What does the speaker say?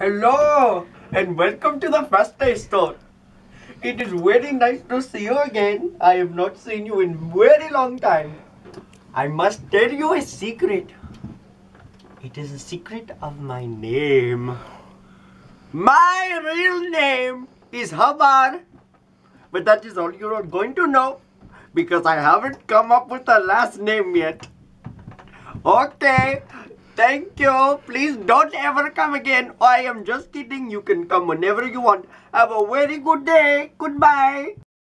Hello and welcome to the Fast-A-Store. It is very nice to see you again. I have not seen you in very long time. I must tell you a secret. It is a secret of my name. My real name is Habar. But that is all you are going to know because I haven't come up with a last name yet. Okay, thank you. Please don't ever come again. I am just kidding. You can come whenever you want. Have a very good day. Goodbye.